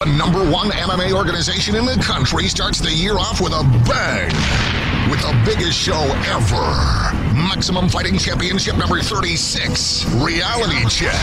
The number one MMA organization in the country starts the year off with a bang. With the biggest show ever. Maximum Fighting Championship number 36, Reality Check.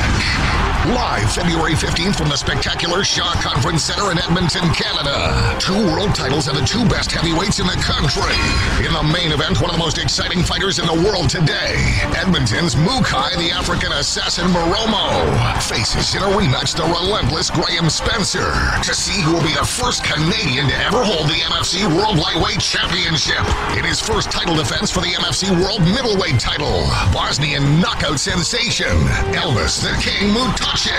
Live February 15th from the spectacular Shaw Conference Center in Edmonton, Canada. Two world titles and the two best heavyweights in the country. In the main event, one of the most exciting fighters in the world today. Edmonton's Mukai, the African assassin Maromo, faces in a rematch the relentless Graham Spencer to see who will be the first Canadian to ever hold the MFC World Lightweight Championship. In his first title defense for the MFC World Middleweight title, Bosnian knockout sensation Elvis the King Mutapcic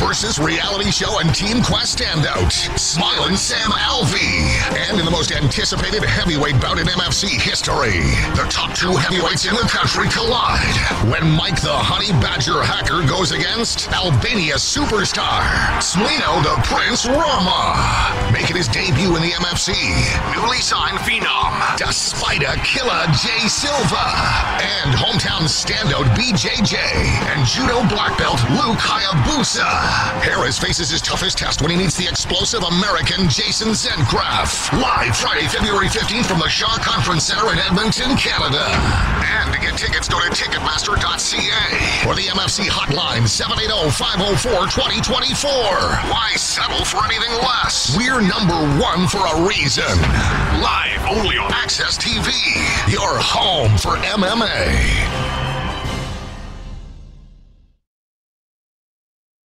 versus reality show and Team Quest standout Smiling Sam Alvey. And in the most anticipated heavyweight bout in MFC history, the top two heavyweights in the country collide when Mike the Honey Badger Hackert goes against Albania superstar Smealinho the Prince Rama. Making his debut in the MFC, newly signed Phenom, a killer Jay Silva, and hometown standout BJJ, and judo black belt Luke Hayabusa. Harris faces his toughest test when he meets the explosive American Jason Zentgraf. Live Friday, February 15th from the Shaw Conference Center in Edmonton, Canada. And to get tickets, go to Ticketmaster.ca or the MFC hotline 780-504-2024. Why settle for anything less? We're number one for a reason. Live Access TV, your home for MMA.